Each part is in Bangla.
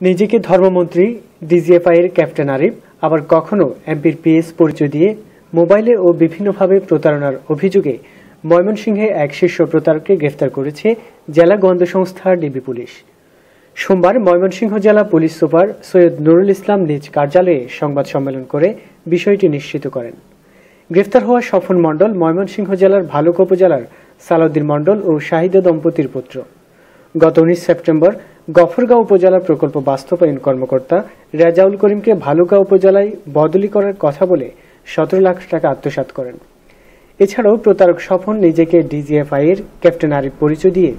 নিজেকে ধর্মমন্ত্রী ডিজিএফআই এর ক্যাপ্টেন আরিফ, আবার কখনো এমপির পিএস পরিচয় দিয়ে মোবাইলে ও বিভিন্নভাবে প্রতারণার অভিযোগে ময়মনসিংহে এক শীর্ষ প্রতারককে গ্রেফতার করেছে জেলা গোয়েন্দা সংস্থা ডিবি পুলিশ। সোমবার ময়মনসিংহ জেলা পুলিশ সুপার সৈয়দ নুরুল ইসলাম নিজ কার্যালয়ে সংবাদ সম্মেলন করে বিষয়টি নিশ্চিত করেন। গ্রেফতার হওয়া স্বপন মণ্ডল ময়মনসিংহ জেলার ভালুক উপজেলার সালাউদ্দিন মণ্ডল ও শাহিদা দম্পতির পুত্র। গত উনিশ সেপ্টেম্বর গফরগাঁও উপজেলা প্রকল্প বাস্তবায়ন কর্মকর্তা রেজাউল করিমকে ভালুকা উপজেলায় বদলি করার কথা বলে সতেরো লাখ টাকা আত্মসাৎ করেন। এছাড়াও প্রতারক স্বপন নিজেকে ডিজিএফআই এর ক্যাপ্টেন আরিফ পরিচয় দিয়ে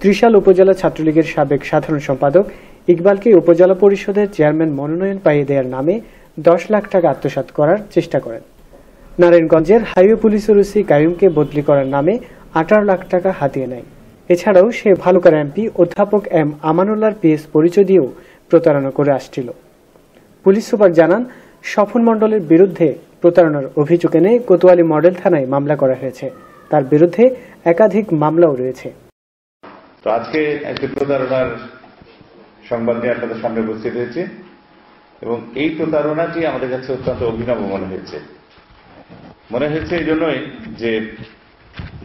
ত্রিশাল উপজেলা ছাত্রলীগের সাবেক সাধারণ সম্পাদক ইকবালকে উপজেলা পরিষদের চেয়ারম্যান মনোনয়ন পাইয়ে দেওয়ার নামে দশ লাখ টাকা আত্মসাৎ করার চেষ্টা করেন। নারায়ণগঞ্জের হাইওয়ে পুলিশের ওসি কায়ুমকে বদলি করার নামে আঠারো লাখ টাকা হাতিয়ে নেয়। এছাড়াও সে ভালুকার এমপি অধ্যাপক এম আমানুল্লাহর পিএস পরিচয় দিয়েও প্রতারণা করে আসছিল। পুলিশ সুপার জানান স্বপন মণ্ডলের বিরুদ্ধে প্রতারণার অভিযোগ এনে কোতোয়ালি মডেল থানায় মামলা করা হয়েছে। তার বিরুদ্ধে একাধিক মামলাও রয়েছে। তো আজকে একটি প্রতারণার সংবাদ নিয়ে আপনাদের সামনে উপস্থিত হয়েছে এবং এই প্রতারণাটি আমাদের কাছে অত্যন্ত অভিনব মনে হয়েছে। মনে হয়েছে এই জন্যই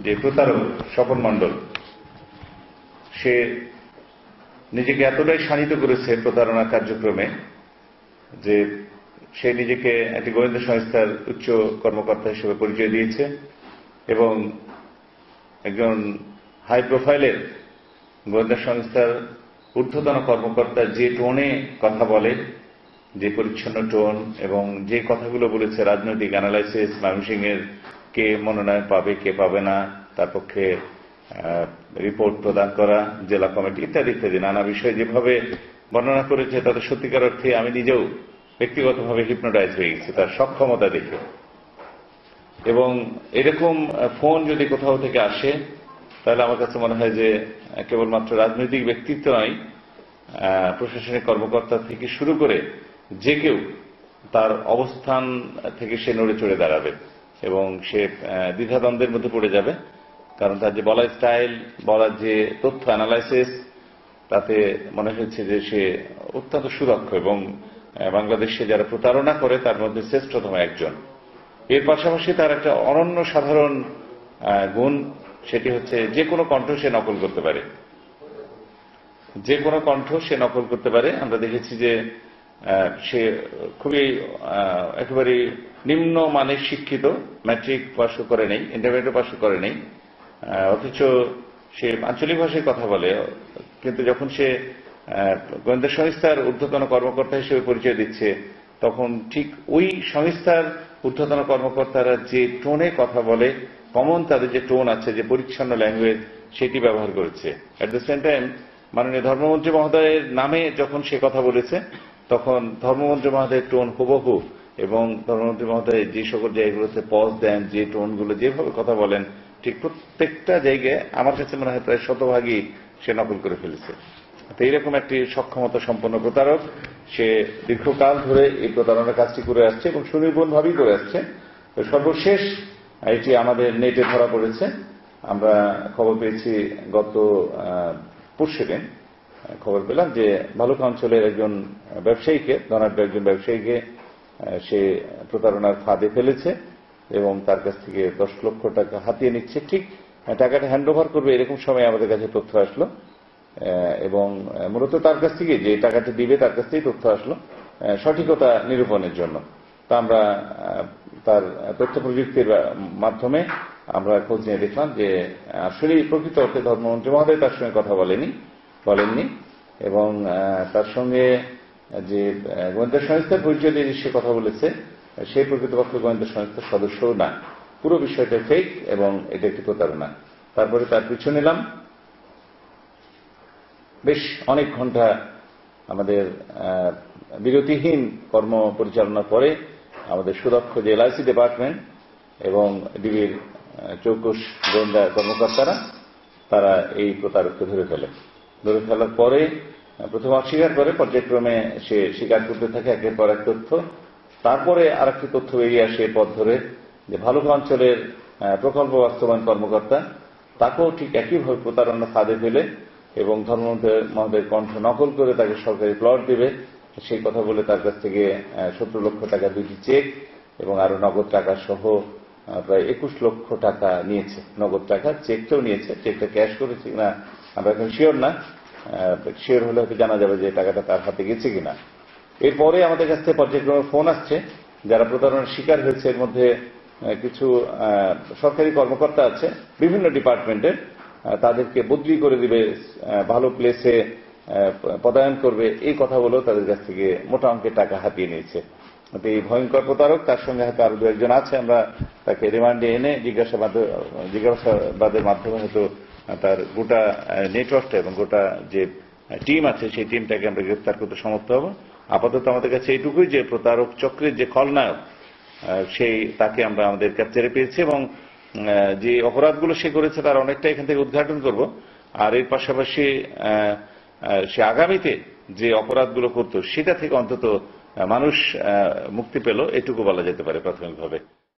যে প্রতারক স্বপন মণ্ডল সে নিজেকে এতটাই শানিত করেছে প্রতারণা কার্যক্রমে যে সে নিজেকে একটি গোয়েন্দা সংস্থার উচ্চ কর্মকর্তা হিসেবে পরিচয় দিয়েছে এবং একজন হাই প্রোফাইলের গোয়েন্দা সংস্থার ঊর্ধ্বতন কর্মকর্তা যে টোনে কথা বলে, যে পরিচ্ছন্ন টোন এবং যে কথাগুলো বলেছে, রাজনৈতিক অ্যানালাইসিস ময়মনসিংহের কে মনোনয়ন পাবে, কে পাবে না, তার পক্ষে রিপোর্ট প্রদান করা, জেলা কমিটি ইত্যাদি ইত্যাদি, নানা বিষয়ে যেভাবে বর্ণনা করেছে, তাতে সত্যিকার অর্থে আমি নিজেও ব্যক্তিগতভাবে হিপনোটাইজ হয়ে গেছি, তার সক্ষমতা দেখে। এবং এরকম ফোন যদি কোথাও থেকে আসে, তাহলে আমার কাছে মনে হয় যে কেবলমাত্র রাজনৈতিক ব্যক্তিত্ব নয় প্রশাসনিক কর্মকর্তা থেকে শুরু করে যে কেউ তার অবস্থান থেকে সে নড়ে চড়ে দাঁড়াবে এবং সে দ্বিধাদ্বন্দ্বের মধ্যে পড়ে যাবে। কারণ তার যে বলার স্টাইল বলার যে তথ্য অ্যানালাইসিস তাতে মনে হয়েছে যে সে অত্যন্ত সুদক্ষ এবং বাংলাদেশে যারা প্রতারণা করে, তার মধ্যে শ্রেষ্ঠতম একজন। এর পাশাপাশি তার একটা অনন্য সাধারণ গুণ, সেটি হচ্ছে যে কোনো কণ্ঠ সে নকল করতে পারে। যে কোনো কণ্ঠ সে নকল করতে পারে। আমরা দেখেছি যে সে খুবই একেবারে নিম্ন মানের শিক্ষিত ম্যাট্রিক পাশ করে নেই ইন্টারমিডিয়েট পাশ করে নেই। অথচ সে আঞ্চলিক ভাষায় কথা বলে, কিন্তু যখন সে গোয়েন্দা সংস্থার ঊর্ধ্বতন কর্মকর্তা হিসেবে পরিচয় দিচ্ছে, তখন ঠিক ওই সংস্থার ঊর্ধ্বতন কর্মকর্তারা যে টোনে কথা বলে, কমন তাদের যে টোন আছে, যে পরিচ্ছন্ন ল্যাঙ্গুয়েজ, সেটি ব্যবহার করেছে। অ্যাট দ্য সেম টাইম মাননীয় ধর্মমন্ত্রী মহোদয়ের নামে যখন সে কথা বলেছে, তখন ধর্মমন্ত্রী মহোদয়ের টোন হুবহু এবং ধর্মমন্ত্রী মহোদয় যে সকল জায়গাগুলোতে পজ দেন, যে টোনগুলো যেভাবে কথা বলেন ঠিক প্রত্যেকটা জায়গায় আমার কাছে মনে হয় প্রায় শতভাগই সে নকল করে ফেলেছে। তো এইরকম একটি সক্ষমতা সম্পন্ন প্রতারক, সে দীর্ঘকাল ধরে এই প্রতারণার কাজটি করে আসছে এবং সুনির্বনভাবেই করে আসছে। তো সর্বশেষ এটি আমাদের নেটে ধরা পড়েছে। আমরা খবর পেয়েছি গত পরশু দিন খবর পেলাম যে ভালুকা অঞ্চলের একজন ব্যবসায়ীকে, ধনাঢ্য একজন ব্যবসায়ীকে সে প্রতারণার ফাঁদে ফেলেছে। এবং তার কাছ থেকে দশ লক্ষ টাকা হাতিয়ে নিচ্ছে। ঠিক টাকাটা হ্যান্ড ওভার করবে, এরকম সময় আমাদের কাছে তথ্য আসলো। এবং মূলত তার কাছ থেকে যে টাকাটা দিবে, তার কাছ থেকেই তথ্য আসলো সঠিকতা নিরূপণের জন্য। তা আমরা তার তথ্য প্রযুক্তির মাধ্যমে আমরা খোঁজ নিয়ে দেখলাম যে আসলে প্রকৃত অর্থে ধর্মমন্ত্রী মহোদয় তার সঙ্গে কথা বলেনি, বলেননি। এবং তার সঙ্গে যে গোয়েন্দা সংস্থার পরিচয় দিয়ে সে কথা বলেছে সেই প্রকৃতপক্ষে গোয়েন্দা সংস্থার সদস্যও না। পুরো বিষয়টা ফেক এবং এটা একটি প্রতারণা। তারপরে তার পিছু নিলাম। বেশ অনেক ঘণ্টা আমাদের বিরতিহীন কর্ম পরিচালনার পরে আমাদের সুদক্ষ যে এলআইসি ডিপার্টমেন্ট এবং ডিবির চৌকুশ গোয়েন্দা কর্মকর্তারা, তারা এই প্রতারককে ধরে ফেলে। ধরে ফেলার পরে, প্রথম অস্বীকার করে, পর্যায়ক্রমে সে স্বীকার করতে থাকে একের পর এক তথ্য। তারপরে আর একটি তথ্য বেরিয়ে আসে পথ ধরে, যে ভালুকা অঞ্চলের প্রকল্প বাস্তবায়ন কর্মকর্তা, তাকেও ঠিক একইভাবে প্রতারণা ফাঁদে ফেলে এবং ধর্মমন্ত্রী মহোদয়ের কণ্ঠ নকল করে তাকে সরকারি প্লট দেবে। সেই কথা বলে তার কাছ থেকে সত্তর লক্ষ টাকা দুটি চেক এবং আরও নগদ টাকা সহ প্রায় একুশ লক্ষ টাকা নিয়েছে। নগদ টাকা, চেকটাও নিয়েছে। চেকটা ক্যাশ করেছে কিনা আমরা এখন শিওর না। শিওর হলে হয়তো জানা যাবে যে টাকাটা তার হাতে গেছে কিনা। এরপরে আমাদের কাছ থেকে পর্যায়ক্রমে ফোন আসছে। যারা প্রতারণার শিকার হয়েছে, এর মধ্যে কিছু সরকারি কর্মকর্তা আছে বিভিন্ন ডিপার্টমেন্টের। তাদেরকে বদলি করে দিবে ভালো প্লেসে পদায়ন করবে। এই কথাগুলো তাদের কাছ থেকে মোটা অঙ্কের টাকা হাতিয়ে নিয়েছে। এই ভয়ঙ্কর প্রতারক, তার সঙ্গে হয়তো আরও দু একজন আছে, আমরা তাকে রিমান্ডে এনে জিজ্ঞাসাবাদ, জিজ্ঞাসাবাদের মাধ্যমে হয়তো তার গোটা নেটওয়ার্কটা এবং গোটা যে টিম আছে, সেই টিমটাকে আমরা গ্রেফতার করতে সমর্থ হব। আপাতত আমাদের কাছে এইটুকুই যে প্রতারক চক্রের যে খলনায়ক সেই তাকে আমরা আমাদের ক্যাপচারে পেয়েছি এবং যে অপরাধগুলো সে করেছে তার অনেকটা এখান থেকে উদ্ঘাটন করব। আর এর পাশাপাশি সে আগামীতে যে অপরাধগুলো করত, সেটা থেকে অন্তত মানুষ মুক্তি পেল, এটুকু বলা যেতে পারে প্রাথমিকভাবে।